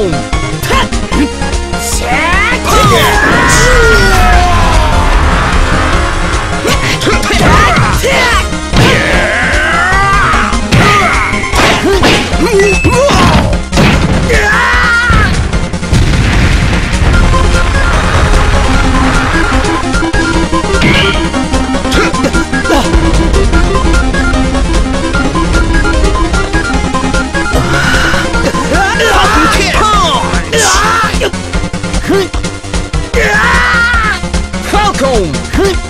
Boom! ふっ